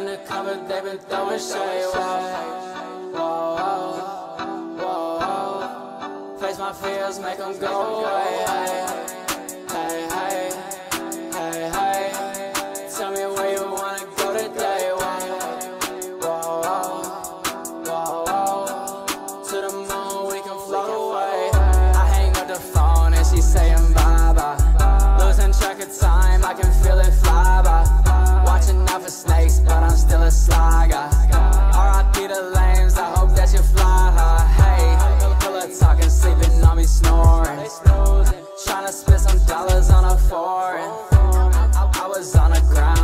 undercover, they been throwing shade. Whoa, whoa, whoa, whoa. Face my fears, make them go away. Hey, hey, hey, hey. Tell me where you wanna go today. Whoa, whoa, whoa, whoa. To the moon, we can float away. I hang up the phone and she saying bye bye. Losing track of time. I was on a foreign. I was on a grind.